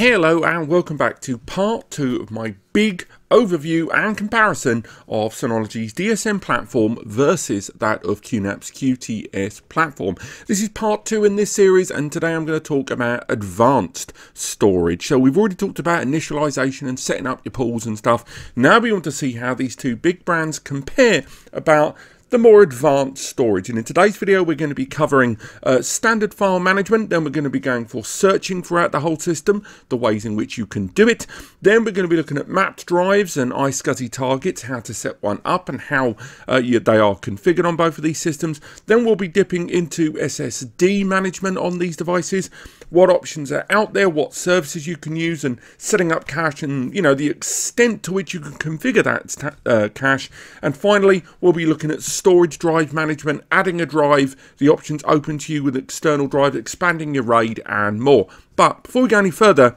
Hello and welcome back to part two of my big overview and comparison of Synology's DSM platform versus that of QNAP's QTS platform. This is part two in this series and today I'm going to talk about advanced storage. So we've already talked about initialization and setting up your pools and stuff. Now we want to see how these two big brands compare about the more advanced storage. And in today's video, we're going to be covering uh, standard file management. Then we're going to be going for searching throughout the whole system, the ways in which you can do it. Then we're going to be looking at mapped drives and iSCSI targets, how to set one up and how uh, you, they are configured on both of these systems. Then we'll be dipping into SSD management on these devices, what options are out there, what services you can use and setting up cache and, you know, the extent to which you can configure that uh, cache. And finally, we'll be looking at storage drive management, adding a drive, the options open to you with external drive, expanding your RAID and more. But before we go any further,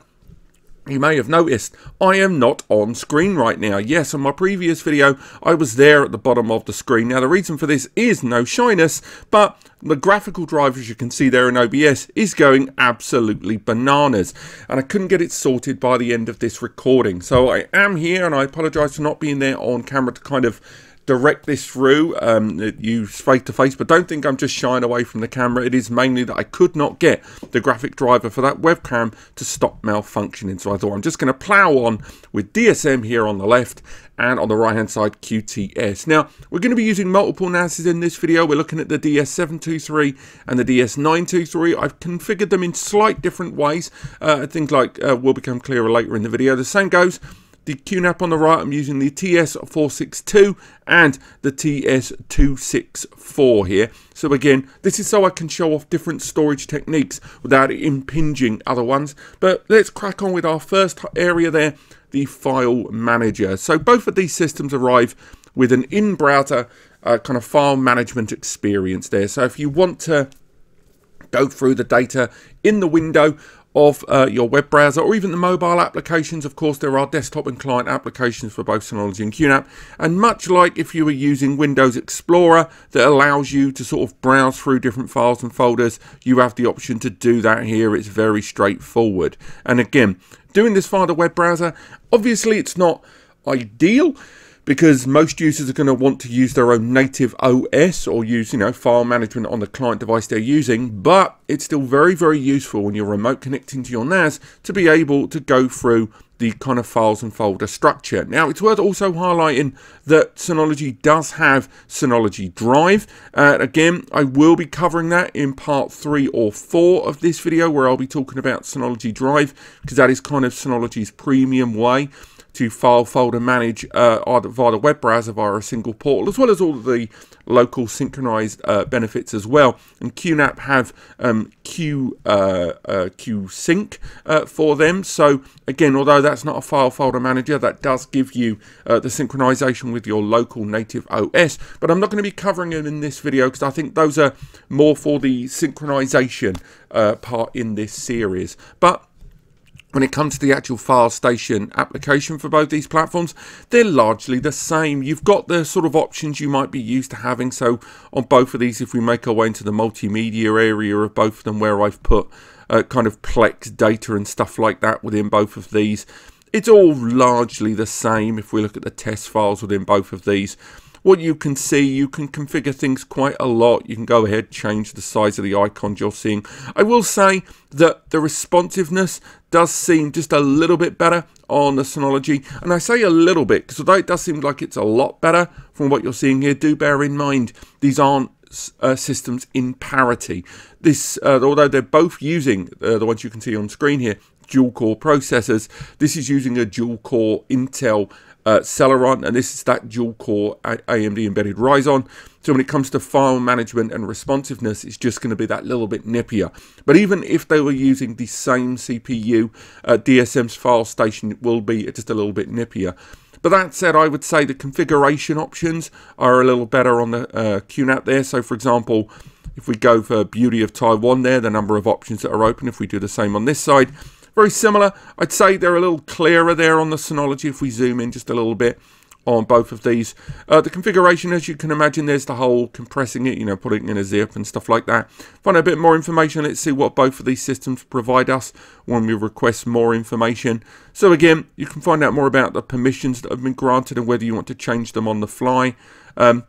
you may have noticed I am not on screen right now. Yes, on my previous video, I was there at the bottom of the screen. Now, the reason for this is no shyness, but the graphical drive, as you can see there in OBS, is going absolutely bananas. And I couldn't get it sorted by the end of this recording. So I am here, and I apologise for not being there on camera to kind of direct this through, um, use face to face, but don't think I'm just shying away from the camera. It is mainly that I could not get the graphic driver for that webcam to stop malfunctioning. So I thought I'm just going to plow on with DSM here on the left and on the right hand side QTS. Now we're going to be using multiple NASs in this video. We're looking at the DS723 and the DS923. I've configured them in slight different ways. Uh, things like uh, will become clearer later in the video. The same goes the QNAP on the right, I'm using the TS462 and the TS264 here. So again, this is so I can show off different storage techniques without impinging other ones. But let's crack on with our first area there, the file manager. So both of these systems arrive with an in-browser uh, kind of file management experience there. So if you want to go through the data in the window of uh, your web browser or even the mobile applications. Of course, there are desktop and client applications for both Synology and QNAP. And much like if you were using Windows Explorer that allows you to sort of browse through different files and folders, you have the option to do that here. It's very straightforward. And again, doing this via the web browser, obviously it's not ideal because most users are going to want to use their own native OS or use, you know, file management on the client device they're using, but it's still very, very useful when you're remote connecting to your NAS to be able to go through the kind of files and folder structure. Now, it's worth also highlighting that Synology does have Synology Drive. Uh, again, I will be covering that in part three or four of this video where I'll be talking about Synology Drive because that is kind of Synology's premium way to file, folder, manage uh, either via the web browser via a single portal, as well as all of the local synchronized uh, benefits as well. And QNAP have um, Q uh, uh, Q Sync uh, for them. So again, although that's not a file folder manager, that does give you uh, the synchronization with your local native OS. But I'm not going to be covering it in this video because I think those are more for the synchronization part in this series. But when it comes to the actual file station application for both these platforms, they're largely the same. You've got the sort of options you might be used to having. So on both of these, if we make our way into the multimedia area of both of them, where I've put uh, kind of Plex data and stuff like that within both of these, it's all largely the same if we look at the test files within both of these what you can see, you can configure things quite a lot. You can go ahead, change the size of the icons you're seeing. I will say that the responsiveness does seem just a little bit better on the Synology. And I say a little bit, because although it does seem like it's a lot better from what you're seeing here, do bear in mind, these aren't uh, systems in parity. This, uh, although they're both using uh, the ones you can see on screen here, dual core processors, this is using a dual core Intel uh, Celeron, and this is that dual core AMD embedded Ryzen. So when it comes to file management and responsiveness, it's just going to be that little bit nippier. But even if they were using the same CPU, uh, DSM's file station will be just a little bit nippier. But that said, I would say the configuration options are a little better on the uh, QNAP there. So for example, if we go for Beauty of Taiwan there, the number of options that are open, if we do the same on this side, very similar. I'd say they're a little clearer there on the Synology if we zoom in just a little bit. on both of these. Uh, the configuration, as you can imagine, there's the whole compressing it, you know, putting in a zip and stuff like that. Find out a bit more information. Let's see what both of these systems provide us when we request more information. So again, you can find out more about the permissions that have been granted and whether you want to change them on the fly. Um,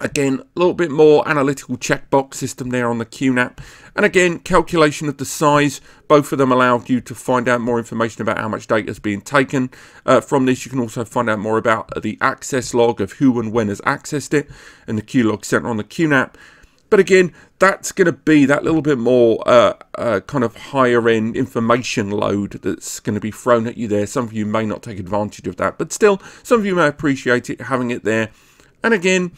Again, a little bit more analytical checkbox system there on the QNAP. And again, calculation of the size. Both of them allow you to find out more information about how much data is being taken. Uh, from this, you can also find out more about the access log of who and when has accessed it and the QLog center on the QNAP. But again, that's going to be that little bit more uh, uh, kind of higher end information load that's going to be thrown at you there. Some of you may not take advantage of that, but still, some of you may appreciate it having it there. And again,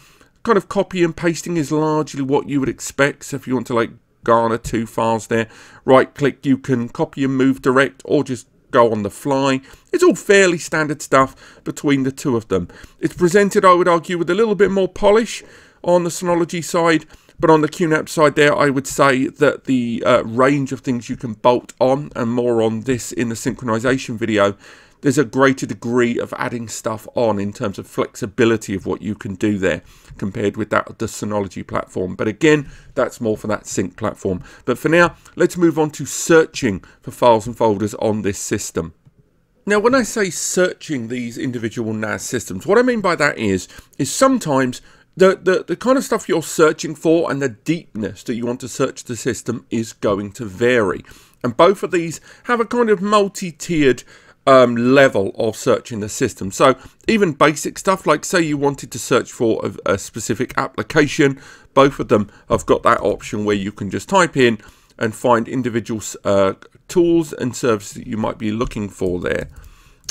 kind of copy and pasting is largely what you would expect. So if you want to like garner two files there, right click, you can copy and move direct or just go on the fly. It's all fairly standard stuff between the two of them. It's presented, I would argue, with a little bit more polish on the Synology side, but on the QNAP side there, I would say that the uh, range of things you can bolt on, and more on this in the synchronization video, there's a greater degree of adding stuff on in terms of flexibility of what you can do there compared with that the Synology platform. But again, that's more for that sync platform. But for now, let's move on to searching for files and folders on this system. Now, when I say searching these individual NAS systems, what I mean by that is, is sometimes the, the, the kind of stuff you're searching for and the deepness that you want to search the system is going to vary. And both of these have a kind of multi-tiered um, level of searching the system. So even basic stuff, like say you wanted to search for a, a specific application, both of them have got that option where you can just type in and find individual uh, tools and services that you might be looking for there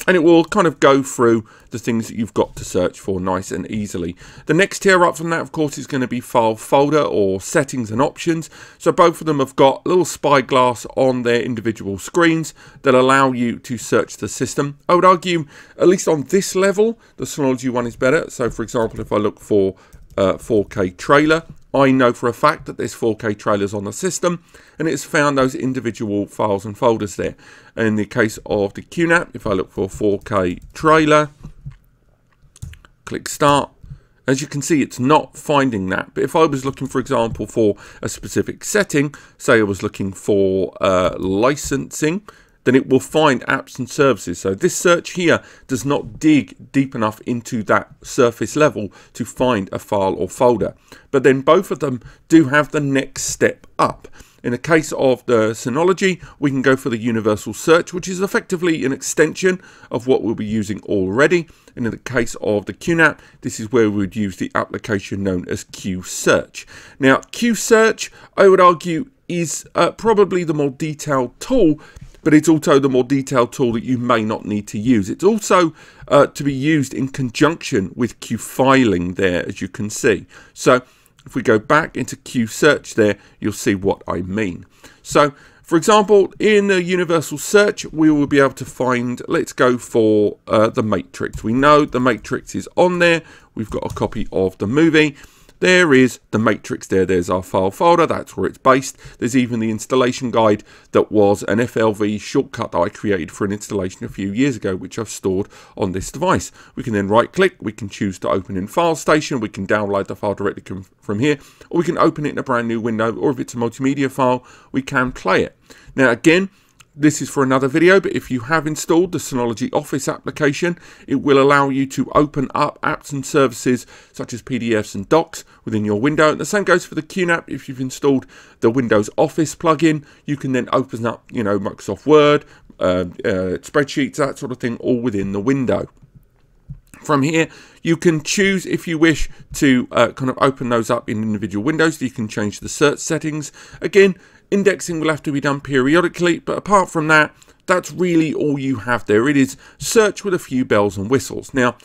and it will kind of go through the things that you've got to search for nice and easily. The next tier up from that, of course, is going to be file folder or settings and options. So both of them have got little spyglass on their individual screens that allow you to search the system. I would argue, at least on this level, the Synology one is better. So for example, if I look for uh, 4K trailer, I know for a fact that there's 4K trailers on the system and it's found those individual files and folders there. In the case of the QNAP, if I look for 4K trailer, click start, as you can see, it's not finding that. But if I was looking, for example, for a specific setting, say I was looking for uh, licensing, then it will find apps and services. So this search here does not dig deep enough into that surface level to find a file or folder. But then both of them do have the next step up. In the case of the Synology, we can go for the universal search, which is effectively an extension of what we'll be using already. And in the case of the QNAP, this is where we would use the application known as QSearch. Now, QSearch, I would argue, is uh, probably the more detailed tool but it's also the more detailed tool that you may not need to use. It's also uh, to be used in conjunction with QFiling there, as you can see. So if we go back into Q search there, you'll see what I mean. So for example, in the universal search, we will be able to find, let's go for uh, the Matrix. We know the Matrix is on there. We've got a copy of the movie. There is the matrix there, there's our file folder, that's where it's based. There's even the installation guide that was an FLV shortcut that I created for an installation a few years ago, which I've stored on this device. We can then right click, we can choose to open in File Station, we can download the file directly from here, or we can open it in a brand new window, or if it's a multimedia file, we can play it. Now again, this is for another video, but if you have installed the Synology Office application, it will allow you to open up apps and services such as PDFs and docs within your window. And the same goes for the QNAP. If you've installed the Windows Office plugin, you can then open up, you know, Microsoft Word, uh, uh, spreadsheets, that sort of thing, all within the window. From here, you can choose if you wish to uh, kind of open those up in individual windows. You can change the search settings. Again, Indexing will have to be done periodically, but apart from that, that's really all you have there. It is search with a few bells and whistles. Now,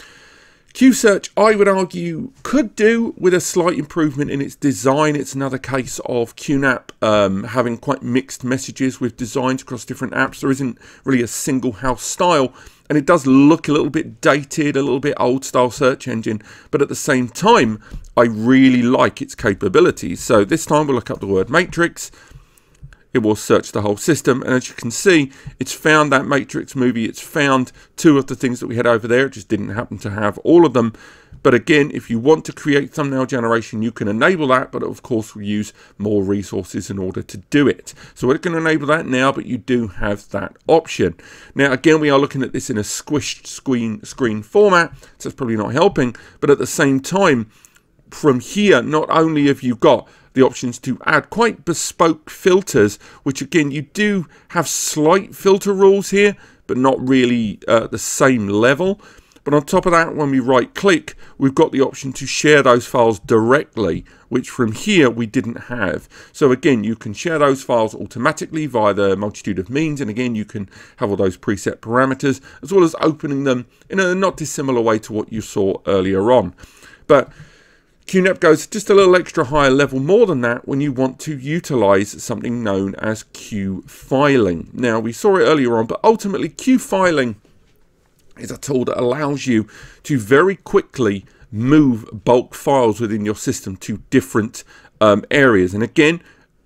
QSearch, I would argue, could do with a slight improvement in its design. It's another case of QNAP um, having quite mixed messages with designs across different apps. There isn't really a single house style, and it does look a little bit dated, a little bit old style search engine, but at the same time, I really like its capabilities. So this time we'll look up the word matrix, it will search the whole system. And as you can see, it's found that Matrix movie. It's found two of the things that we had over there. It just didn't happen to have all of them. But again, if you want to create thumbnail generation, you can enable that, but of course we use more resources in order to do it. So we're going to enable that now, but you do have that option. Now, again, we are looking at this in a squished screen, screen format, so it's probably not helping, but at the same time, from here, not only have you got the options to add quite bespoke filters, which again, you do have slight filter rules here, but not really uh, the same level. But on top of that, when we right click, we've got the option to share those files directly, which from here we didn't have. So again, you can share those files automatically via the multitude of means. And again, you can have all those preset parameters, as well as opening them in a not dissimilar way to what you saw earlier on. But QNAP goes just a little extra higher level more than that when you want to utilize something known as Q filing. Now, we saw it earlier on, but ultimately Q filing is a tool that allows you to very quickly move bulk files within your system to different um, areas. And again,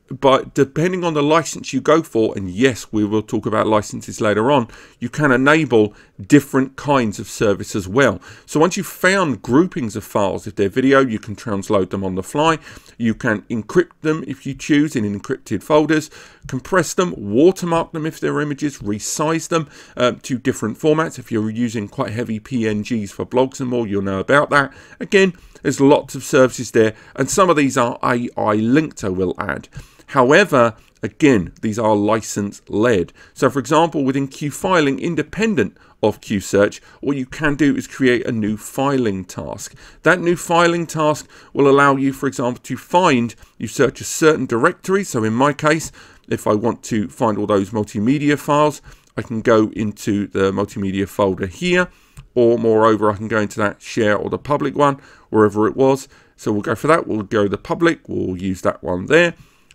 but depending on the license you go for, and yes, we will talk about licenses later on, you can enable different kinds of service as well. So once you've found groupings of files, if they're video, you can transload them on the fly. You can encrypt them if you choose in encrypted folders, compress them, watermark them if they're images, resize them uh, to different formats. If you're using quite heavy PNGs for blogs and more, you'll know about that. Again, there's lots of services there, and some of these are AI linked, I will add. However, again, these are license led. So for example, within Q filing, independent of Q search, what you can do is create a new filing task. That new filing task will allow you, for example, to find, you search a certain directory. So in my case, if I want to find all those multimedia files, I can go into the multimedia folder here, or moreover, I can go into that share or the public one, wherever it was. So we'll go for that. We'll go the public. We'll use that one there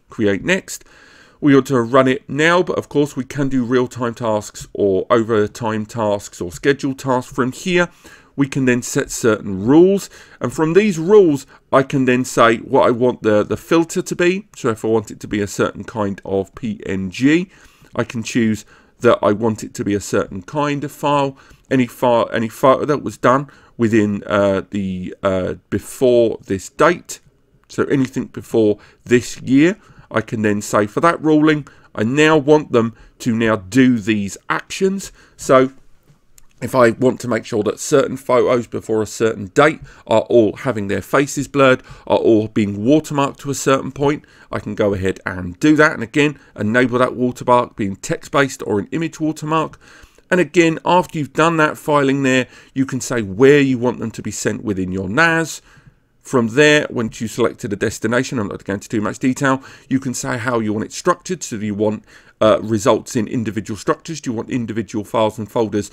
create next. We ought to run it now, but of course we can do real-time tasks or overtime tasks or scheduled tasks from here. We can then set certain rules, and from these rules, I can then say what I want the, the filter to be. So if I want it to be a certain kind of PNG, I can choose that I want it to be a certain kind of file. Any file, any photo that was done within uh, the uh, before this date, so anything before this year, I can then say for that ruling, I now want them to now do these actions. So if I want to make sure that certain photos before a certain date are all having their faces blurred, are all being watermarked to a certain point, I can go ahead and do that. And again, enable that watermark being text-based or an image watermark. And again, after you've done that filing there, you can say where you want them to be sent within your NAS. From there, once you've selected a destination, I'm not going into too much detail, you can say how you want it structured. So do you want uh, results in individual structures? Do you want individual files and folders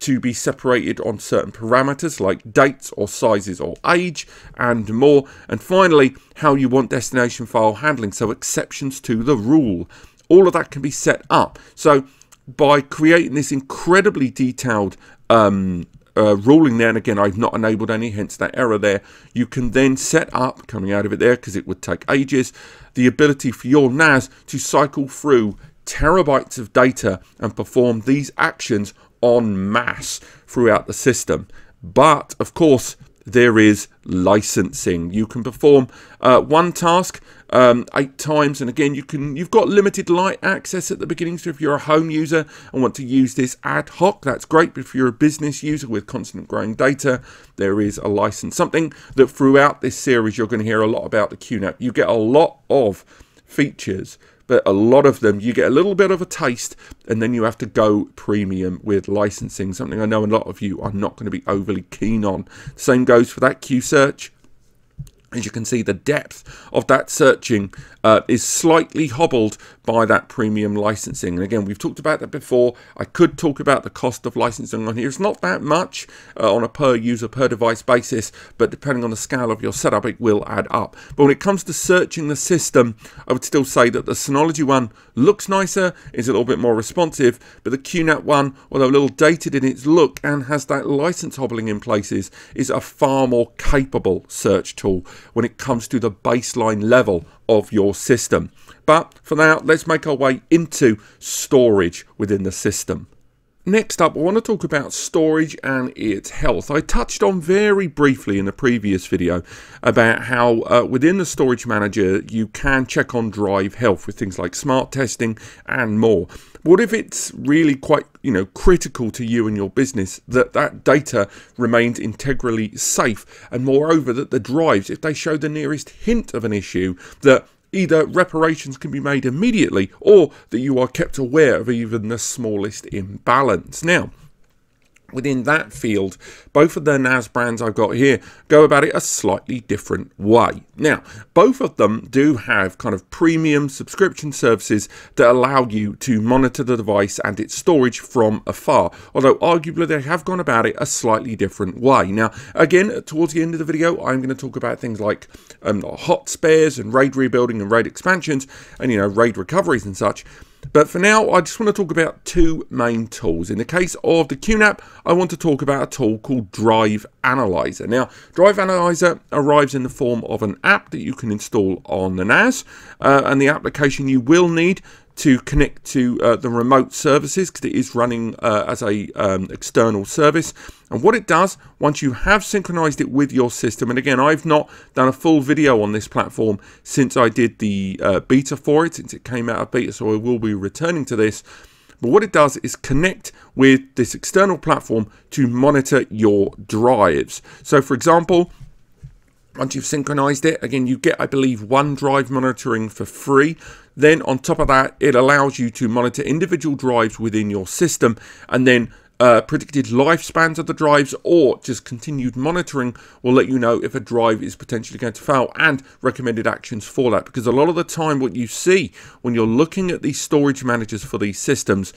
to be separated on certain parameters like dates or sizes or age and more. And finally, how you want destination file handling, so exceptions to the rule. All of that can be set up. So by creating this incredibly detailed um, uh, ruling there, and again, I've not enabled any, hence that error there. You can then set up, coming out of it there, because it would take ages, the ability for your NAS to cycle through terabytes of data and perform these actions en masse throughout the system. But, of course, there is licensing. You can perform uh, one task um, eight times, and again, you can you've got limited light access at the beginning. So if you're a home user and want to use this ad hoc, that's great. But if you're a business user with constant growing data, there is a license. Something that throughout this series you're going to hear a lot about the QNAP. You get a lot of features but a lot of them you get a little bit of a taste and then you have to go premium with licensing something i know a lot of you are not going to be overly keen on. Same goes for that q search as you can see, the depth of that searching uh, is slightly hobbled by that premium licensing. And again, we've talked about that before. I could talk about the cost of licensing on here. It's not that much uh, on a per user, per device basis, but depending on the scale of your setup, it will add up. But when it comes to searching the system, I would still say that the Synology one looks nicer, is a little bit more responsive, but the QNAP one, although a little dated in its look and has that license hobbling in places, is a far more capable search tool when it comes to the baseline level of your system. But for now, let's make our way into storage within the system. Next up, I want to talk about storage and its health. I touched on very briefly in the previous video about how uh, within the storage manager you can check on drive health with things like smart testing and more. What if it's really quite, you know, critical to you and your business that that data remains integrally safe and moreover that the drives, if they show the nearest hint of an issue, that either reparations can be made immediately or that you are kept aware of even the smallest imbalance. Now, within that field, both of the NAS brands I've got here go about it a slightly different way. Now, both of them do have kind of premium subscription services that allow you to monitor the device and its storage from afar, although arguably they have gone about it a slightly different way. Now, again, towards the end of the video, I'm going to talk about things like um, hot spares and RAID rebuilding and RAID expansions and, you know, RAID recoveries and such. But for now, I just want to talk about two main tools. In the case of the QNAP, I want to talk about a tool called Drive Analyzer. Now, Drive Analyzer arrives in the form of an app that you can install on the NAS, uh, and the application you will need to connect to uh, the remote services because it is running uh, as a um, external service and what it does once you have synchronized it with your system and again I've not done a full video on this platform since I did the uh, beta for it since it came out of beta so I will be returning to this but what it does is connect with this external platform to monitor your drives. So for example once you've synchronized it again you get i believe one drive monitoring for free. Then on top of that it allows you to monitor individual drives within your system and then uh, predicted lifespans of the drives or just continued monitoring will let you know if a drive is potentially going to fail and recommended actions for that. Because a lot of the time what you see when you're looking at these storage managers for these systems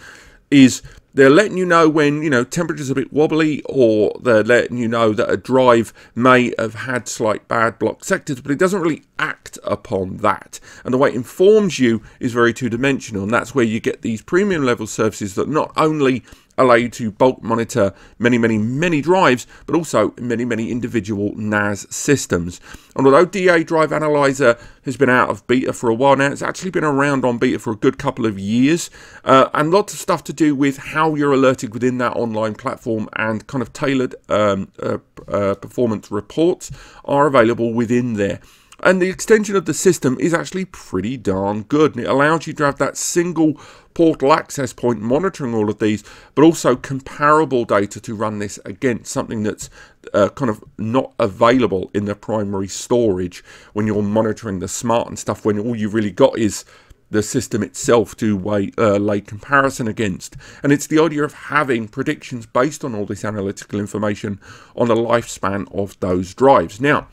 is they're letting you know when you know temperature's a bit wobbly or they're letting you know that a drive may have had slight bad block sectors but it doesn't really act upon that. And the way it informs you is very two-dimensional and that's where you get these premium level services that not only allow you to bulk monitor many, many, many drives, but also many, many individual NAS systems. And although DA Drive Analyzer has been out of beta for a while now, it's actually been around on beta for a good couple of years, uh, and lots of stuff to do with how you're alerted within that online platform and kind of tailored um, uh, uh, performance reports are available within there. And the extension of the system is actually pretty darn good. And it allows you to have that single portal access point monitoring all of these, but also comparable data to run this against something that's uh, kind of not available in the primary storage when you're monitoring the smart and stuff when all you've really got is the system itself to weigh, uh, lay comparison against. And it's the idea of having predictions based on all this analytical information on the lifespan of those drives. Now,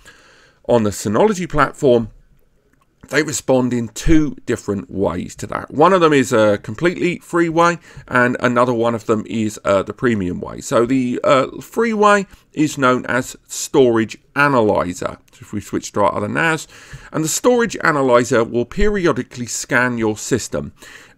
on the Synology platform, they respond in two different ways to that. One of them is a completely free way, and another one of them is uh, the premium way. So the uh, free way is known as Storage Analyzer. If we switch to our other NAS, and the Storage Analyzer will periodically scan your system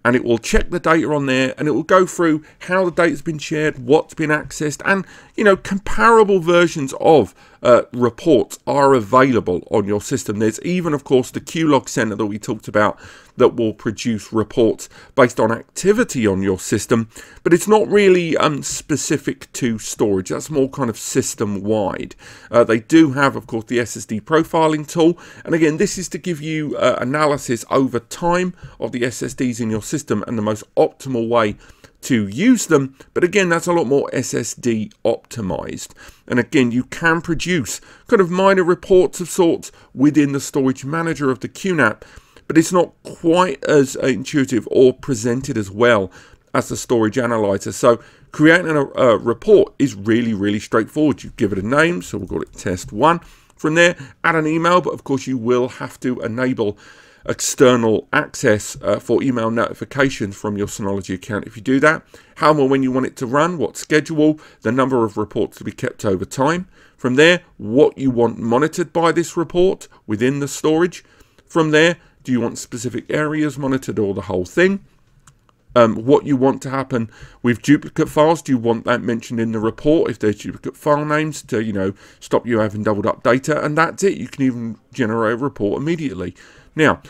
and it will check the data on there and it will go through how the data's been shared, what's been accessed, and you know comparable versions of uh, reports are available on your system. There's even, of course, the QLog Center that we talked about that will produce reports based on activity on your system, but it's not really um, specific to storage. That's more kind of system wide. Uh, they do have, of course, the SSD profiling tool, and again, this is to give you uh, analysis over time of the SSDs in your system and the most optimal way to use them. But again, that's a lot more SSD optimized. And again, you can produce kind of minor reports of sorts within the storage manager of the QNAP, but it's not quite as intuitive or presented as well as the storage analyzer. So creating a, a report is really, really straightforward. You give it a name, so we'll call it test one. From there, add an email, but of course you will have to enable external access uh, for email notifications from your Synology account if you do that, how and when you want it to run, what schedule, the number of reports to be kept over time. From there, what you want monitored by this report within the storage. From there, do you want specific areas monitored or the whole thing? Um, what you want to happen with duplicate files. Do you want that mentioned in the report if there's duplicate file names to, you know, stop you having doubled up data? And that's it. You can even generate a report immediately. Now,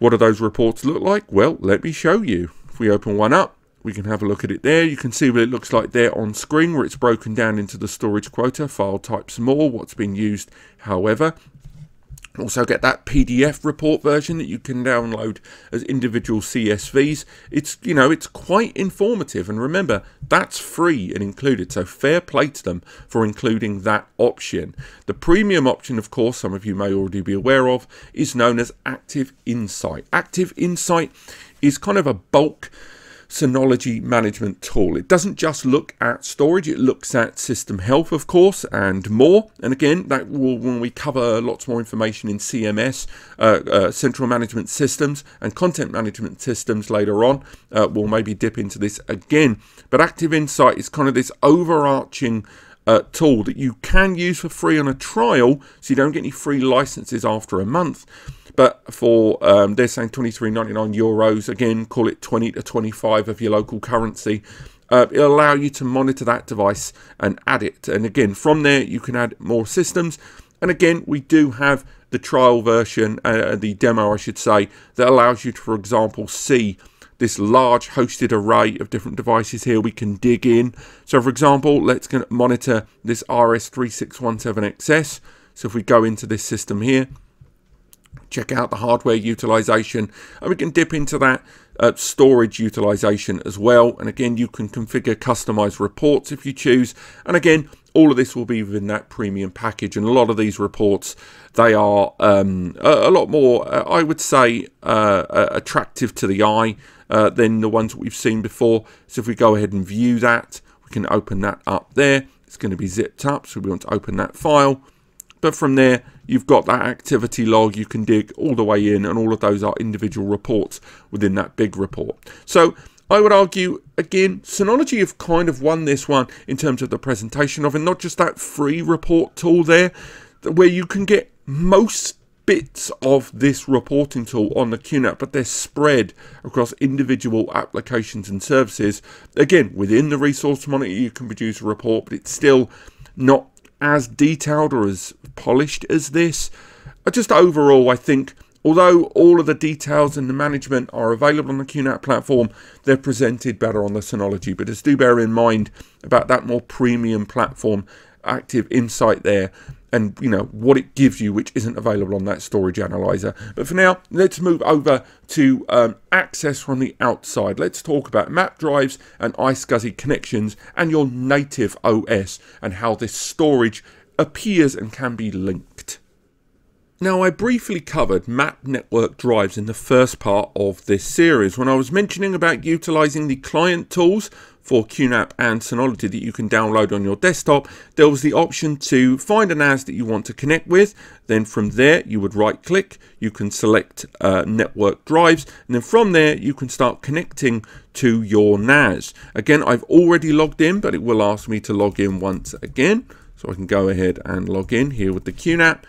what do those reports look like? Well, let me show you. If we open one up, we can have a look at it there. You can see what it looks like there on screen where it's broken down into the storage quota, file types more, what's been used, however. Also get that PDF report version that you can download as individual CSVs. It's, you know, it's quite informative. And remember, that's free and included. So fair play to them for including that option. The premium option, of course, some of you may already be aware of, is known as Active Insight. Active Insight is kind of a bulk Synology management tool. It doesn't just look at storage, it looks at system health, of course, and more. And again, that will when we cover lots more information in CMS, uh, uh, central management systems, and content management systems later on, uh, we'll maybe dip into this again. But Active Insight is kind of this overarching uh, tool that you can use for free on a trial, so you don't get any free licenses after a month. But for um, they're saying 23.99 euros again, call it 20 to 25 of your local currency. Uh, it'll allow you to monitor that device and add it. And again, from there you can add more systems. And again, we do have the trial version, uh, the demo, I should say, that allows you to, for example, see this large hosted array of different devices here we can dig in. So for example, let's monitor this RS3617XS. So if we go into this system here, check out the hardware utilization and we can dip into that uh, storage utilization as well and again you can configure customized reports if you choose and again all of this will be within that premium package and a lot of these reports they are um, a, a, lot more uh, I would say uh, attractive to the eye uh, than the ones we've seen before. So if we go ahead and view that we can open that up there. It's going to be zipped up so we want to open that file. But from there, you've got that activity log. You can dig all the way in, and all of those are individual reports within that big report. So I would argue, again, Synology have kind of won this one in terms of the presentation of it, not just that free report tool there, where you can get most bits of this reporting tool on the QNAP, but they're spread across individual applications and services. Again, within the resource monitor, you can produce a report, but it's still not as detailed or as polished as this. Just overall, I think, although all of the details and the management are available on the QNAP platform, they're presented better on the Synology. But just do bear in mind about that more premium platform active insight there and you know what it gives you which isn't available on that storage analyzer. But for now let's move over to um, access from the outside. Let's talk about map drives and iSCSI connections and your native OS and how this storage appears and can be linked now, I briefly covered map network drives in the first part of this series when I was mentioning about utilizing the client tools for QNAP and Synology that you can download on your desktop. There was the option to find a NAS that you want to connect with. Then from there, you would right click, you can select uh, network drives, and then from there, you can start connecting to your NAS. Again, I've already logged in, but it will ask me to log in once again. So I can go ahead and log in here with the QNAP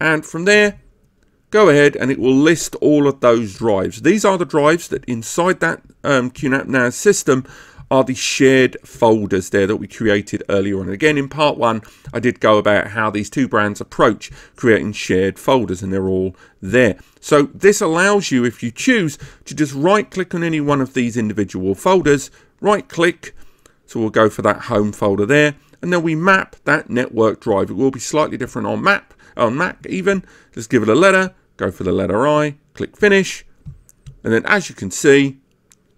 and from there go ahead and it will list all of those drives. These are the drives that inside that um, QNAP NAS system are the shared folders there that we created earlier on. Again, in part one, I did go about how these two brands approach creating shared folders and they're all there. So this allows you, if you choose, to just right click on any one of these individual folders, right click, so we'll go for that home folder there, and then we map that network drive. It will be slightly different on map on Mac even. Just give it a letter, go for the letter I, click finish. And then as you can see,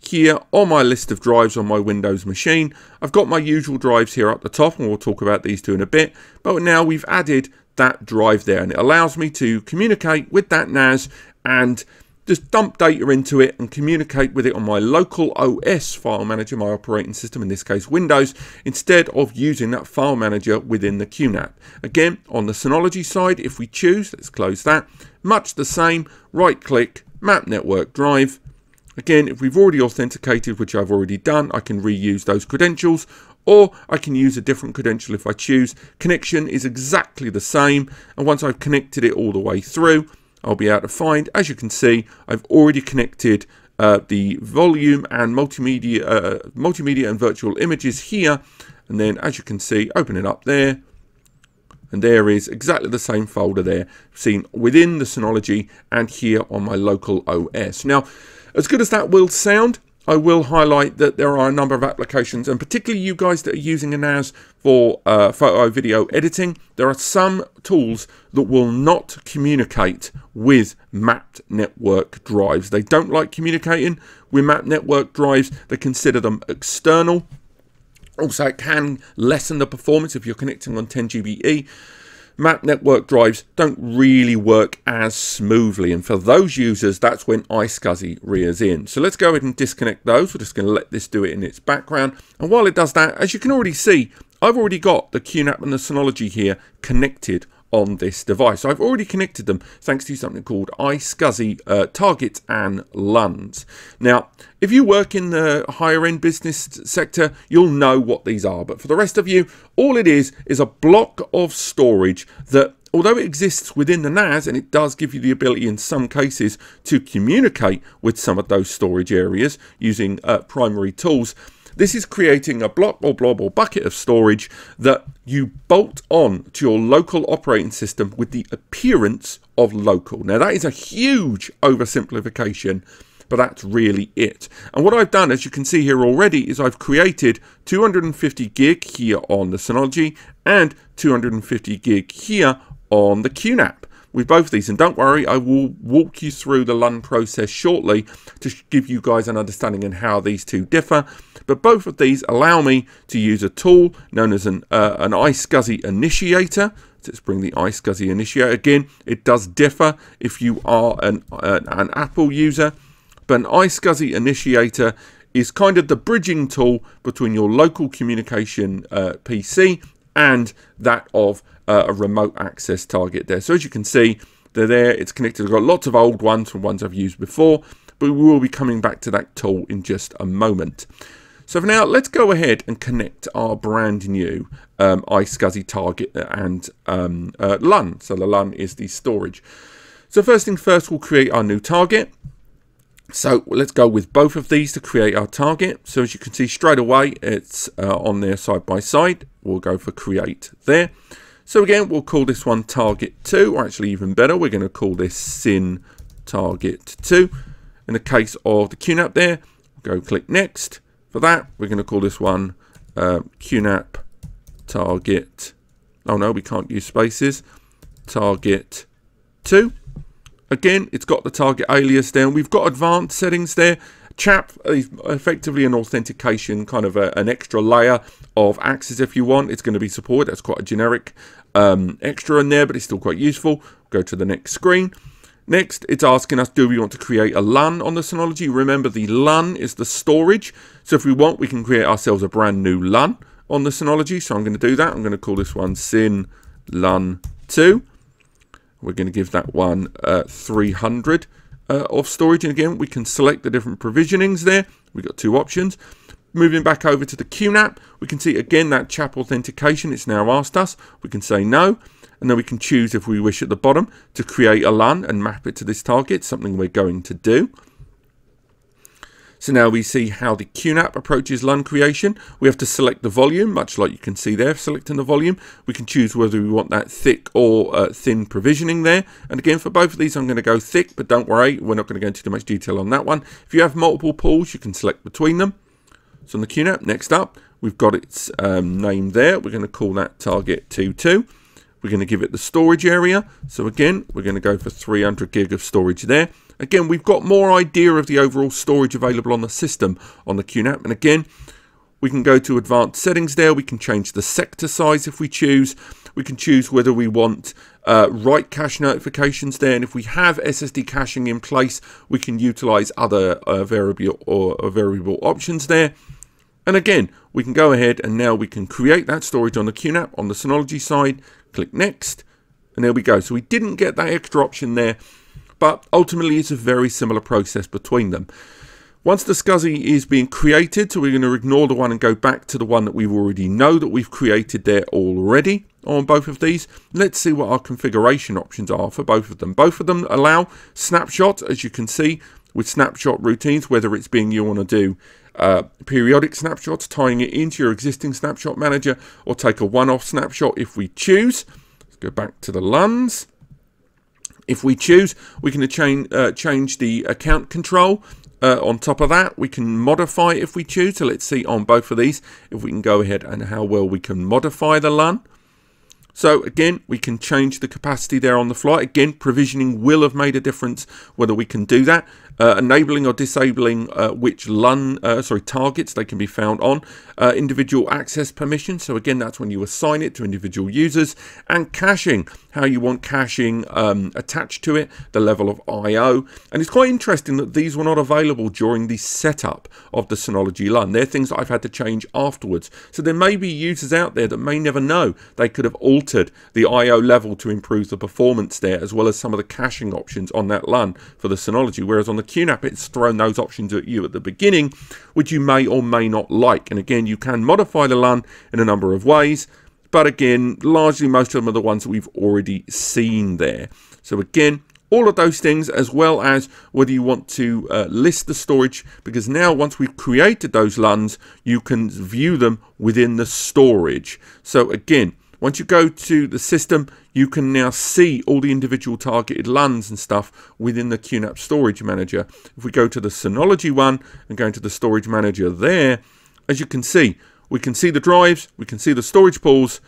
here on my list of drives on my Windows machine, I've got my usual drives here at the top, and we'll talk about these two in a bit. But now we've added that drive there, and it allows me to communicate with that NAS and just dump data into it and communicate with it on my local OS file manager, my operating system, in this case Windows, instead of using that file manager within the QNAP. Again, on the Synology side, if we choose, let's close that, much the same, right click, map network drive. Again, if we've already authenticated, which I've already done, I can reuse those credentials or I can use a different credential if I choose. Connection is exactly the same and once I've connected it all the way through, I'll be able to find. As you can see, I've already connected uh, the volume and multimedia, uh, multimedia and virtual images here. And then as you can see, open it up there. And there is exactly the same folder there, seen within the Synology and here on my local OS. Now, as good as that will sound, I will highlight that there are a number of applications, and particularly you guys that are using a NAS for uh, photo video editing, there are some tools that will not communicate with mapped network drives. They don't like communicating with mapped network drives. They consider them external. Also, it can lessen the performance if you're connecting on 10 GBE map network drives don't really work as smoothly and for those users that's when iSCSI rears in. So let's go ahead and disconnect those. We're just going to let this do it in its background and while it does that as you can already see I've already got the QNAP and the Synology here connected on this device. So I've already connected them thanks to something called iSCSI uh, Target and LUNs. Now, if you work in the higher end business sector, you'll know what these are. But for the rest of you, all it is is a block of storage that although it exists within the NAS and it does give you the ability in some cases to communicate with some of those storage areas using uh, primary tools, this is creating a block or blob or bucket of storage that you bolt on to your local operating system with the appearance of local. Now that is a huge oversimplification but that's really it. And what I've done, as you can see here already, is I've created 250 gig here on the Synology and 250 gig here on the QNAP with both of these. And don't worry, I will walk you through the LUN process shortly to give you guys an understanding on how these two differ. But both of these allow me to use a tool known as an, uh, an iSCSI initiator. Let's bring the iSCSI initiator. Again, it does differ if you are an, an Apple user. But an iSCSI initiator is kind of the bridging tool between your local communication uh, PC and that of uh, a remote access target there. So as you can see, they're there, it's connected. I've got lots of old ones from ones I've used before, but we will be coming back to that tool in just a moment. So for now, let's go ahead and connect our brand new um, iSCSI target and um, uh, LUN. So the LUN is the storage. So first thing first, we'll create our new target. So let's go with both of these to create our target. So as you can see straight away, it's uh, on there side by side. We'll go for create there. So again, we'll call this one target 2, or actually even better, we're going to call this Syn target 2. In the case of the QNAP there, go click next. For that, we're going to call this one uh, QNAP target. Oh no, we can't use spaces. Target 2. Again, it's got the target alias there. We've got advanced settings there. CHAP is effectively an authentication, kind of a, an extra layer of access if you want. It's going to be supported. That's quite a generic um, extra in there, but it's still quite useful. Go to the next screen. Next, it's asking us, do we want to create a LUN on the Synology? Remember, the LUN is the storage. So if we want, we can create ourselves a brand new LUN on the Synology. So I'm going to do that. I'm going to call this one Syn LUN 2. We're going to give that one uh, 300 uh, of storage. And again, we can select the different provisionings there. We've got two options. Moving back over to the QNAP, we can see again that CHAP authentication. It's now asked us. We can say no and then we can choose if we wish at the bottom to create a LUN and map it to this target, something we're going to do. So now we see how the QNAP approaches LUN creation. We have to select the volume, much like you can see there, selecting the volume. We can choose whether we want that thick or uh, thin provisioning there. And again, for both of these, I'm going to go thick, but don't worry, we're not going to go into too much detail on that one. If you have multiple pools, you can select between them. So on the QNAP, next up, we've got its um, name there. We're going to call that target 22. We're going to give it the storage area. So again, we're going to go for 300 gig of storage there. Again, we've got more idea of the overall storage available on the system on the QNAP. And again, we can go to advanced settings there. We can change the sector size if we choose. We can choose whether we want uh, write cache notifications there. And if we have SSD caching in place, we can utilize other uh, variable or uh, variable options there. And again, we can go ahead and now we can create that storage on the QNAP on the Synology side, click next, and there we go. So we didn't get that extra option there, but ultimately it's a very similar process between them. Once the SCSI is being created, so we're going to ignore the one and go back to the one that we already know that we've created there already on both of these. Let's see what our configuration options are for both of them. Both of them allow snapshots, as you can see, with snapshot routines, whether it's being you want to do uh, periodic snapshots, tying it into your existing snapshot manager, or take a one-off snapshot if we choose. Let's go back to the LUNs. If we choose, we can change, uh, change the account control. Uh, on top of that, we can modify if we choose. So let's see on both of these if we can go ahead and how well we can modify the LUN. So again, we can change the capacity there on the fly. Again, provisioning will have made a difference whether we can do that uh, enabling or disabling uh, which LUN, uh, sorry, targets they can be found on, uh, individual access permission, so again that's when you assign it to individual users, and caching, how you want caching um, attached to it, the level of I.O. And it's quite interesting that these were not available during the setup of the Synology LUN. They're things that I've had to change afterwards. So there may be users out there that may never know they could have altered the I.O. level to improve the performance there, as well as some of the caching options on that LUN for the Synology, whereas on the QNAP, it's thrown those options at you at the beginning, which you may or may not like. And again, you can modify the LUN in a number of ways, but again, largely most of them are the ones that we've already seen there. So again, all of those things as well as whether you want to uh, list the storage because now once we've created those LUNs you can view them within the storage so again once you go to the system, you can now see all the individual targeted LUNs and stuff within the QNAP Storage Manager. If we go to the Synology one and go into the Storage Manager there, as you can see, we can see the drives, we can see the storage pools,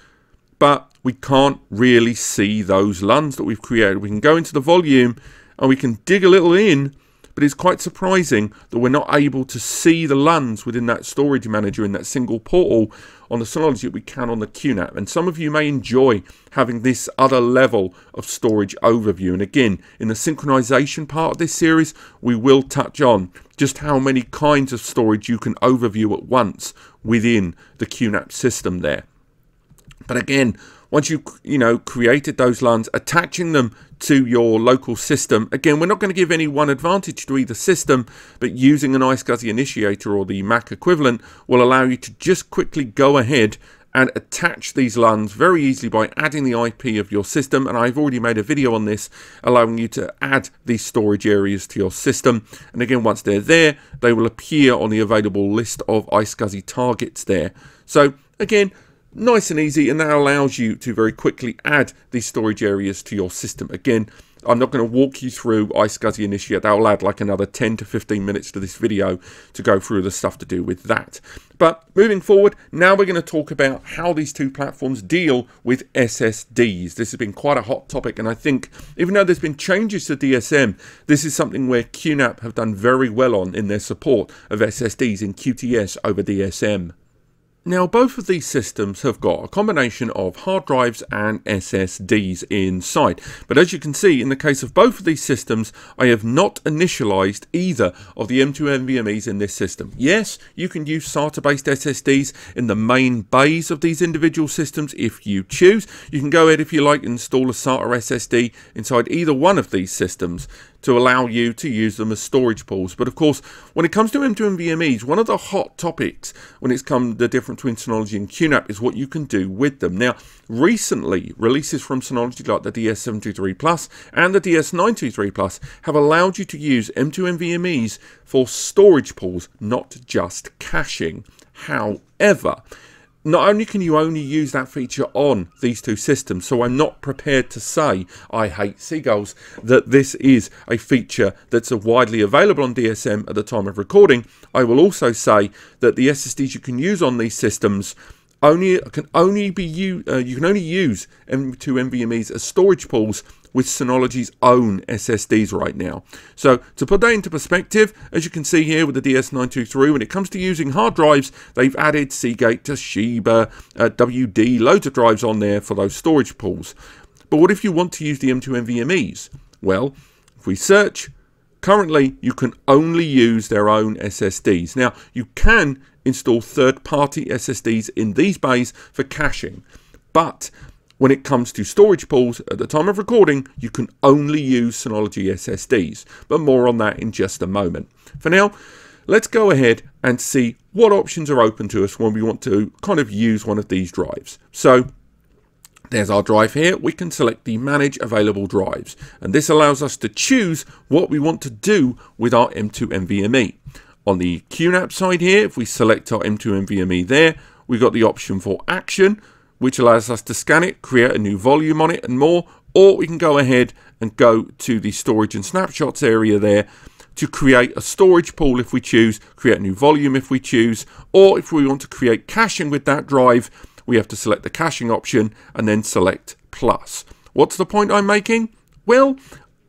but we can't really see those LUNs that we've created. We can go into the volume and we can dig a little in but it's quite surprising that we're not able to see the LUNs within that storage manager in that single portal on the Synology that we can on the QNAP. And some of you may enjoy having this other level of storage overview. And again, in the synchronization part of this series, we will touch on just how many kinds of storage you can overview at once within the QNAP system there. But again, once you you know created those LUNs, attaching them to your local system. Again, we're not going to give any one advantage to either system, but using an iSCSI initiator or the Mac equivalent will allow you to just quickly go ahead and attach these LUNs very easily by adding the IP of your system. And I've already made a video on this, allowing you to add these storage areas to your system. And again, once they're there, they will appear on the available list of iSCSI targets there. So again, nice and easy and that allows you to very quickly add these storage areas to your system again I'm not going to walk you through iSCSI Initiate. That'll add like another 10 to 15 minutes to this video to go through the stuff to do with that. But moving forward, now we're going to talk about how these two platforms deal with SSDs. This has been quite a hot topic, and I think even though there's been changes to DSM, this is something where QNAP have done very well on in their support of SSDs in QTS over DSM. Now, both of these systems have got a combination of hard drives and SSDs inside. But as you can see, in the case of both of these systems, I have not initialized either of the M2 NVMEs in this system. Yes, you can use SATA-based SSDs in the main bays of these individual systems if you choose. You can go ahead, if you like, and install a SATA SSD inside either one of these systems to allow you to use them as storage pools. But of course, when it comes to M2 NVMEs, one of the hot topics when it's come the difference between Synology and QNAP is what you can do with them. Now, recently, releases from Synology like the DS723 Plus and the DS923 Plus have allowed you to use M2 NVMEs for storage pools, not just caching. However, not only can you only use that feature on these two systems, so I'm not prepared to say I hate seagulls, that this is a feature that's widely available on DSM at the time of recording. I will also say that the SSDs you can use on these systems only can only be you uh, you can only use M2 NVMEs as storage pools with Synology's own SSDs right now. So to put that into perspective, as you can see here with the DS923, when it comes to using hard drives, they've added Seagate, Toshiba, uh, WD, loads of drives on there for those storage pools. But what if you want to use the M2 NVMEs? Well, if we search, currently you can only use their own SSDs. Now, you can install third-party SSDs in these bays for caching, but when it comes to storage pools, at the time of recording, you can only use Synology SSDs, but more on that in just a moment. For now, let's go ahead and see what options are open to us when we want to kind of use one of these drives. So there's our drive here. We can select the manage available drives and this allows us to choose what we want to do with our M2 NVMe. On the QNAP side here, if we select our M2 NVMe there, we've got the option for action, which allows us to scan it, create a new volume on it and more, or we can go ahead and go to the storage and snapshots area there to create a storage pool if we choose, create a new volume if we choose, or if we want to create caching with that drive, we have to select the caching option and then select plus. What's the point I'm making? Well,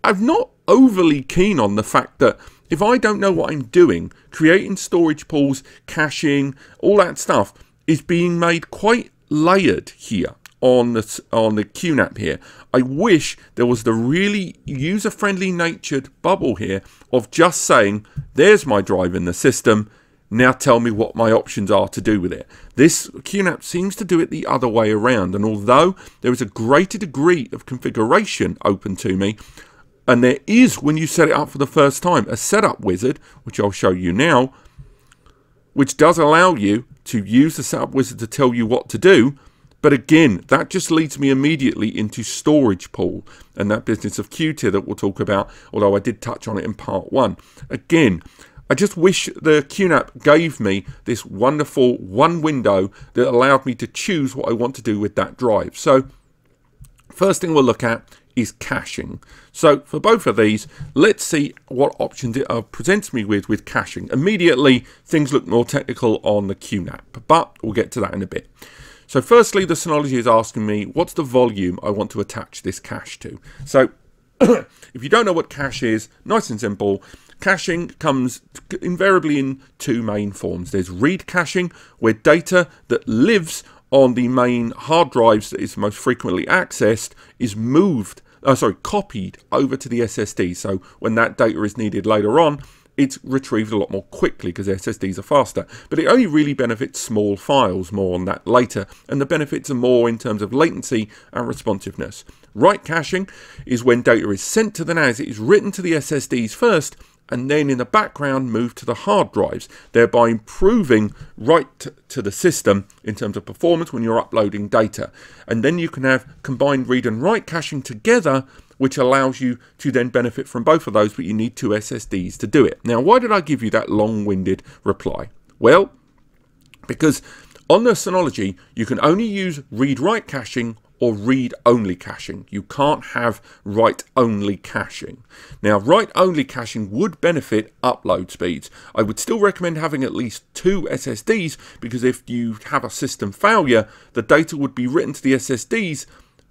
I'm not overly keen on the fact that if I don't know what I'm doing, creating storage pools, caching, all that stuff is being made quite layered here on the on the QNAP here. I wish there was the really user-friendly natured bubble here of just saying, there's my drive in the system, now tell me what my options are to do with it. This QNAP seems to do it the other way around, and although there is a greater degree of configuration open to me, and there is, when you set it up for the first time, a setup wizard, which I'll show you now, which does allow you to use the setup wizard to tell you what to do, but again, that just leads me immediately into storage pool and that business of Qtier that we'll talk about, although I did touch on it in part one. Again, I just wish the QNAP gave me this wonderful one window that allowed me to choose what I want to do with that drive. So first thing we'll look at is caching. So for both of these, let's see what options it presents me with with caching. Immediately, things look more technical on the QNAP, but we'll get to that in a bit. So firstly, the Synology is asking me, what's the volume I want to attach this cache to? So if you don't know what cache is, nice and simple. Caching comes invariably in two main forms. There's read caching, where data that lives on the main hard drives that is most frequently accessed is moved, uh, sorry, copied over to the SSD. So when that data is needed later on, it's retrieved a lot more quickly because SSDs are faster. But it only really benefits small files, more on that later, and the benefits are more in terms of latency and responsiveness. Write caching is when data is sent to the NAS, it is written to the SSDs first, and then in the background move to the hard drives, thereby improving write to the system in terms of performance when you're uploading data. And then you can have combined read and write caching together which allows you to then benefit from both of those, but you need two SSDs to do it. Now, why did I give you that long-winded reply? Well, because on the Synology, you can only use read-write caching or read-only caching. You can't have write-only caching. Now, write-only caching would benefit upload speeds. I would still recommend having at least two SSDs because if you have a system failure, the data would be written to the SSDs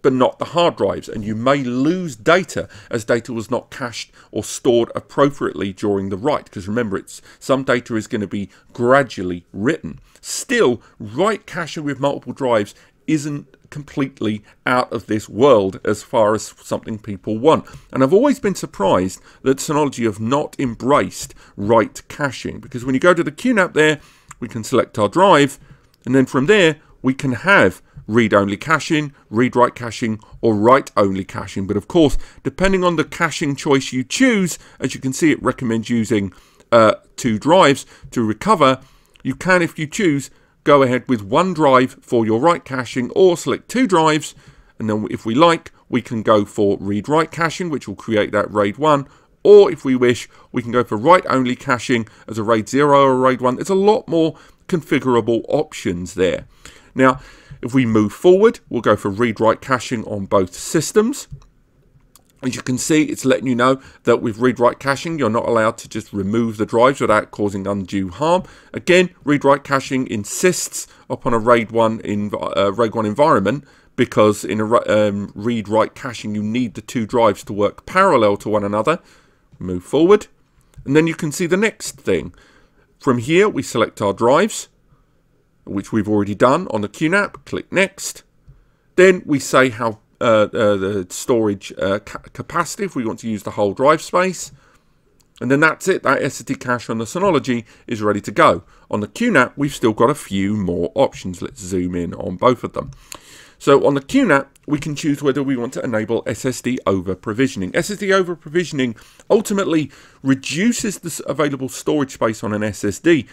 but not the hard drives, and you may lose data as data was not cached or stored appropriately during the write, because remember, it's some data is going to be gradually written. Still, write caching with multiple drives isn't completely out of this world as far as something people want. And I've always been surprised that Synology have not embraced write caching, because when you go to the QNAP there, we can select our drive, and then from there, we can have read-only caching, read-write caching, or write-only caching. But of course, depending on the caching choice you choose, as you can see, it recommends using uh, two drives to recover. You can, if you choose, go ahead with one drive for your write caching or select two drives. And then if we like, we can go for read-write caching, which will create that RAID 1 or if we wish, we can go for write-only caching as a RAID 0 or RAID 1. There's a lot more configurable options there. Now, if we move forward, we'll go for read-write caching on both systems. As you can see, it's letting you know that with read-write caching, you're not allowed to just remove the drives without causing undue harm. Again, read-write caching insists upon a RAID 1, in, uh, RAID 1 environment because in a um, read-write caching, you need the two drives to work parallel to one another. Move forward, and then you can see the next thing. From here, we select our drives which we've already done on the QNAP. Click Next. Then we say how uh, uh, the storage uh, ca capacity, if we want to use the whole drive space. And then that's it. That SSD cache on the Synology is ready to go. On the QNAP, we've still got a few more options. Let's zoom in on both of them. So on the QNAP, we can choose whether we want to enable SSD over provisioning. SSD over provisioning ultimately reduces the available storage space on an SSD,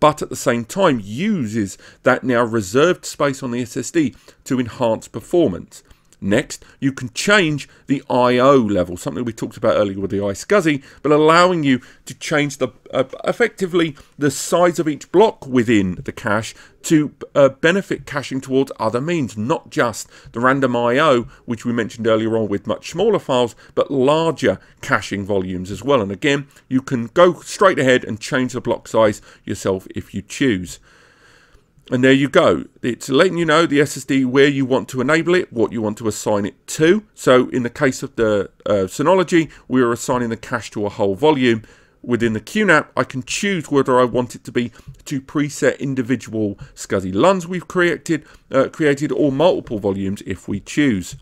but at the same time uses that now reserved space on the SSD to enhance performance. Next, you can change the I/O level, something we talked about earlier with the iSCSI, but allowing you to change the uh, effectively the size of each block within the cache to uh, benefit caching towards other means, not just the random I/O, which we mentioned earlier on with much smaller files, but larger caching volumes as well. And again, you can go straight ahead and change the block size yourself if you choose. And there you go. It's letting you know the SSD where you want to enable it, what you want to assign it to. So in the case of the uh, Synology, we are assigning the cache to a whole volume. Within the QNAP, I can choose whether I want it to be to preset individual SCSI LUNs we've created, uh, created or multiple volumes if we choose.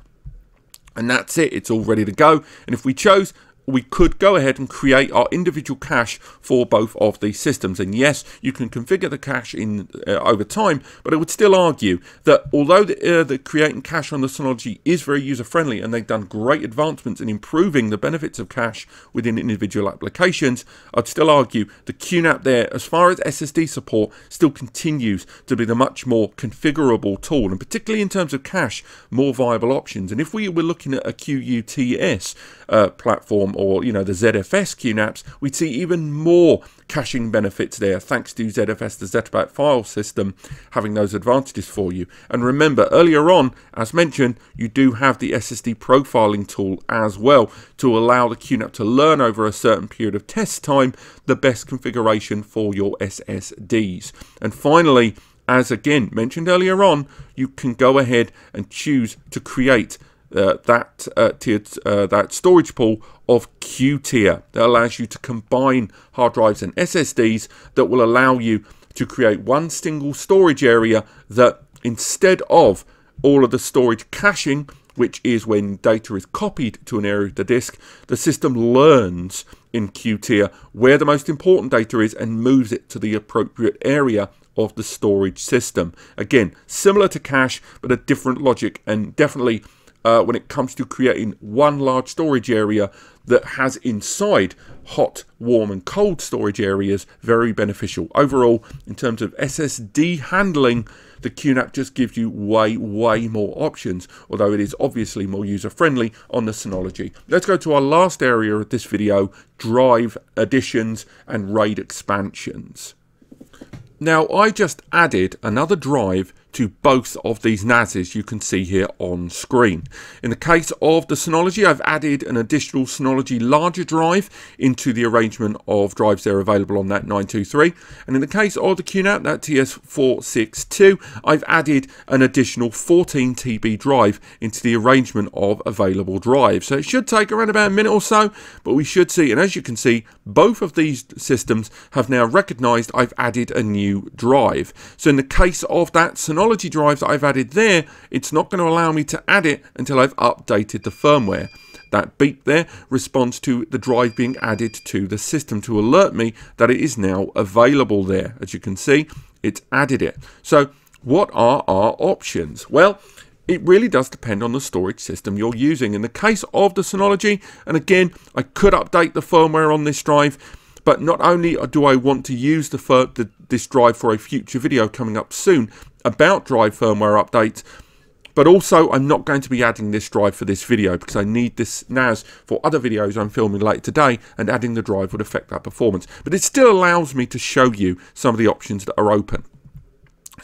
And that's it, it's all ready to go. And if we chose, we could go ahead and create our individual cache for both of these systems. And yes, you can configure the cache in uh, over time, but I would still argue that although the, uh, the creating cache on the Synology is very user-friendly and they've done great advancements in improving the benefits of cache within individual applications, I'd still argue the QNAP there, as far as SSD support, still continues to be the much more configurable tool, and particularly in terms of cache, more viable options. And if we were looking at a QuTS uh, platform or you know the ZFS QNAPs, we'd see even more caching benefits there thanks to ZFS, the Zettabyte file system, having those advantages for you. And remember, earlier on, as mentioned, you do have the SSD profiling tool as well to allow the QNAP to learn over a certain period of test time the best configuration for your SSDs. And finally, as again mentioned earlier on, you can go ahead and choose to create uh, that uh, uh, that storage pool of Q tier that allows you to combine hard drives and SSDs that will allow you to create one single storage area that instead of all of the storage caching which is when data is copied to an area of the disk, the system learns in Q tier where the most important data is and moves it to the appropriate area of the storage system. Again, similar to cache, but a different logic and definitely uh, when it comes to creating one large storage area that has inside hot, warm and cold storage areas very beneficial. Overall, in terms of SSD handling, the QNAP just gives you way, way more options, although it is obviously more user-friendly on the Synology. Let's go to our last area of this video, drive additions and RAID expansions. Now, I just added another drive to both of these NASs you can see here on screen. In the case of the Synology, I've added an additional Synology larger drive into the arrangement of drives that are available on that 923. And in the case of the QNAP, that TS462, I've added an additional 14 TB drive into the arrangement of available drives. So it should take around about a minute or so, but we should see, and as you can see, both of these systems have now recognized I've added a new drive. So in the case of that Synology, technology drive that I've added there, it's not going to allow me to add it until I've updated the firmware. That beep there responds to the drive being added to the system to alert me that it is now available there. As you can see, it's added it. So what are our options? Well, it really does depend on the storage system you're using. In the case of the Synology, and again, I could update the firmware on this drive, but not only do I want to use the, the, this drive for a future video coming up soon about drive firmware updates, but also I'm not going to be adding this drive for this video because I need this NAS for other videos I'm filming later today and adding the drive would affect that performance. But it still allows me to show you some of the options that are open.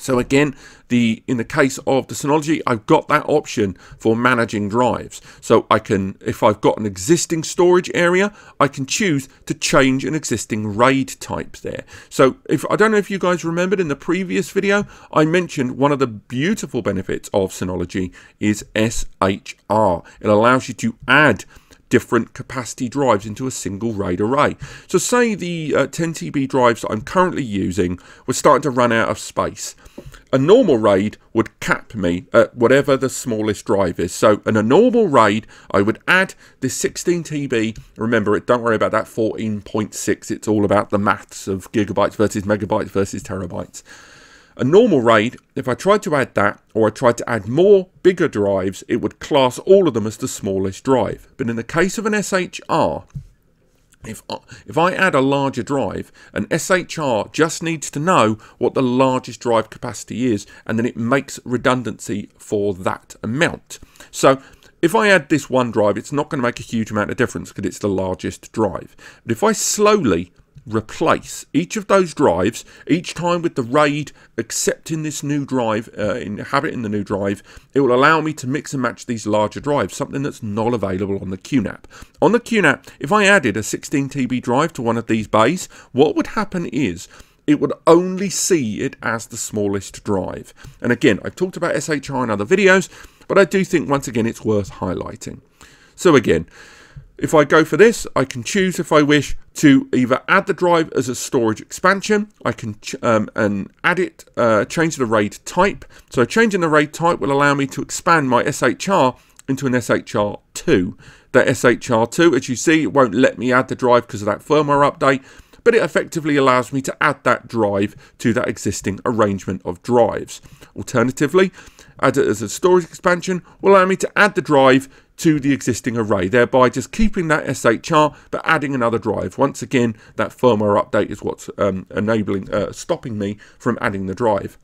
So again, the in the case of the Synology, I've got that option for managing drives. So I can, if I've got an existing storage area, I can choose to change an existing RAID type there. So if I don't know if you guys remembered in the previous video, I mentioned one of the beautiful benefits of Synology is SHR. It allows you to add different capacity drives into a single RAID array. So say the uh, 10 TB drives that I'm currently using were starting to run out of space. A normal RAID would cap me at whatever the smallest drive is. So in a normal RAID, I would add this 16 TB. Remember, it don't worry about that 14.6. It's all about the maths of gigabytes versus megabytes versus terabytes. A normal RAID, if I tried to add that, or I tried to add more bigger drives, it would class all of them as the smallest drive. But in the case of an SHR, if I, if I add a larger drive, an SHR just needs to know what the largest drive capacity is, and then it makes redundancy for that amount. So if I add this one drive, it's not going to make a huge amount of difference because it's the largest drive. But if I slowly replace each of those drives each time with the RAID accepting this new drive uh, inhabiting the new drive it will allow me to mix and match these larger drives something that's not available on the QNAP. On the QNAP if I added a 16 TB drive to one of these bays what would happen is it would only see it as the smallest drive. And again I've talked about SHR in other videos but I do think once again it's worth highlighting. So again if I go for this, I can choose if I wish to either add the drive as a storage expansion, I can um, and add it, uh, change the RAID type. So changing the RAID type will allow me to expand my SHR into an SHR2. The SHR2, as you see, it won't let me add the drive because of that firmware update, but it effectively allows me to add that drive to that existing arrangement of drives. Alternatively, add it as a storage expansion will allow me to add the drive to the existing array, thereby just keeping that SHR but adding another drive. Once again, that firmware update is what's um, enabling, uh, stopping me from adding the drive.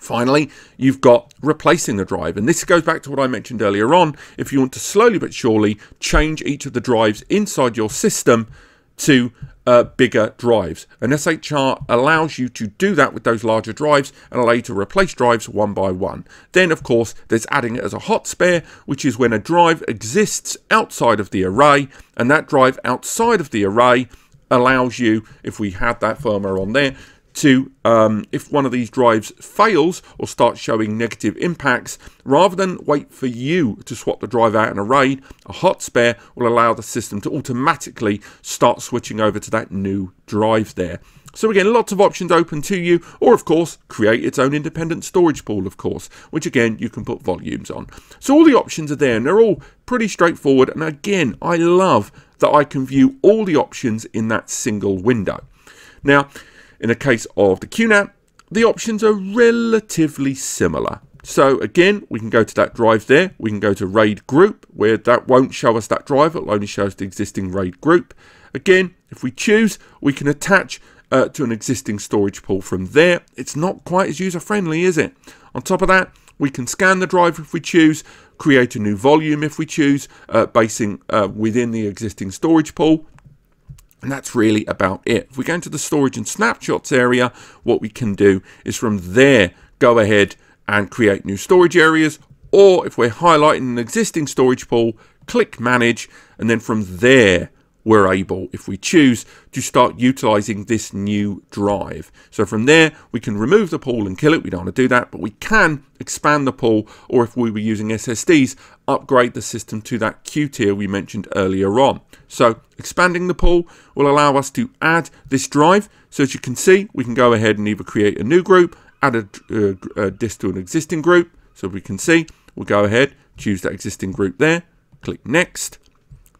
Finally, you've got replacing the drive. And this goes back to what I mentioned earlier on. If you want to slowly but surely change each of the drives inside your system to uh, bigger drives. And SHR allows you to do that with those larger drives and allow you to replace drives one by one. Then, of course, there's adding it as a hot spare, which is when a drive exists outside of the array, and that drive outside of the array allows you, if we had that firmware on there, to, um, if one of these drives fails or starts showing negative impacts, rather than wait for you to swap the drive out in a RAID, a hot spare will allow the system to automatically start switching over to that new drive there. So again, lots of options open to you, or of course, create its own independent storage pool, of course, which again, you can put volumes on. So all the options are there, and they're all pretty straightforward, and again, I love that I can view all the options in that single window. Now, in the case of the QNAP, the options are relatively similar. So again, we can go to that drive there. We can go to RAID group, where that won't show us that drive. It'll only show us the existing RAID group. Again, if we choose, we can attach uh, to an existing storage pool from there. It's not quite as user-friendly, is it? On top of that, we can scan the drive if we choose, create a new volume if we choose, uh, basing uh, within the existing storage pool. And that's really about it. If we go into the storage and snapshots area, what we can do is from there go ahead and create new storage areas. Or if we're highlighting an existing storage pool, click manage. And then from there, we're able, if we choose, to start utilizing this new drive. So from there, we can remove the pool and kill it. We don't want to do that, but we can expand the pool, or if we were using SSDs, upgrade the system to that Q tier we mentioned earlier on. So expanding the pool will allow us to add this drive. So as you can see, we can go ahead and either create a new group, add a, uh, a disk to an existing group. So we can see, we'll go ahead, choose that existing group there, click next.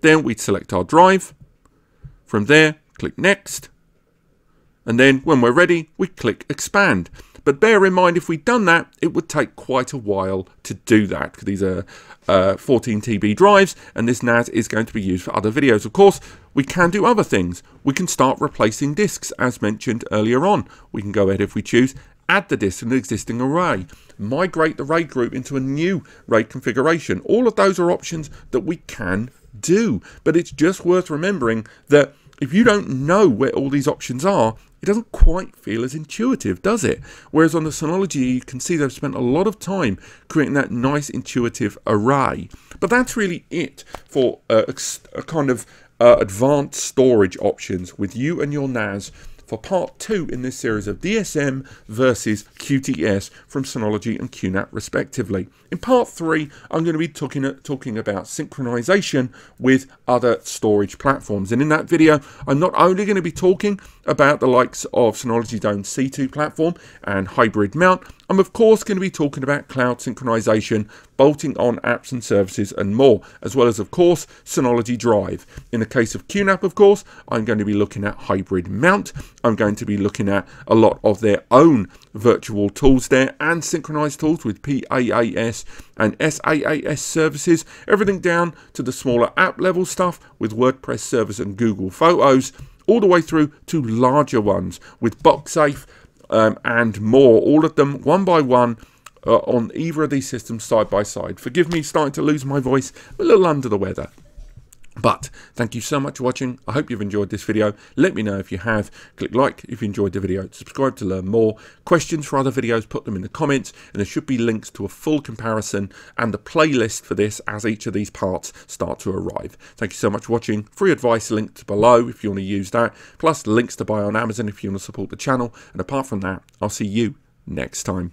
Then we select our drive. From there, click next. And then when we're ready, we click expand. But bear in mind, if we'd done that, it would take quite a while to do that. These are uh, 14 TB drives, and this NAS is going to be used for other videos. Of course, we can do other things. We can start replacing disks, as mentioned earlier on. We can go ahead, if we choose, add the disk to an existing array, migrate the RAID group into a new RAID configuration. All of those are options that we can do. But it's just worth remembering that if you don't know where all these options are, it doesn't quite feel as intuitive, does it? Whereas on the Synology, you can see they've spent a lot of time creating that nice intuitive array. But that's really it for a, a kind of uh, advanced storage options with you and your NAS for part two in this series of DSM versus QTS from Synology and QNAP respectively. In part three, I'm going to be talking, talking about synchronization with other storage platforms. And in that video, I'm not only going to be talking about the likes of Synology's own C2 platform and hybrid mount, I'm of course going to be talking about cloud synchronization, bolting on apps and services and more, as well as of course Synology Drive. In the case of QNAP of course, I'm going to be looking at hybrid mount, I'm going to be looking at a lot of their own virtual tools there and synchronized tools with PaaS and SaaS services, everything down to the smaller app level stuff with WordPress servers and Google Photos, all the way through to larger ones with Boxafe um, and more. All of them one by one uh, on either of these systems side by side. Forgive me starting to lose my voice, a little under the weather. But thank you so much for watching. I hope you've enjoyed this video. Let me know if you have. Click like if you enjoyed the video. Subscribe to learn more. Questions for other videos, put them in the comments. And there should be links to a full comparison and a playlist for this as each of these parts start to arrive. Thank you so much for watching. Free advice linked below if you want to use that. Plus links to buy on Amazon if you want to support the channel. And apart from that, I'll see you next time.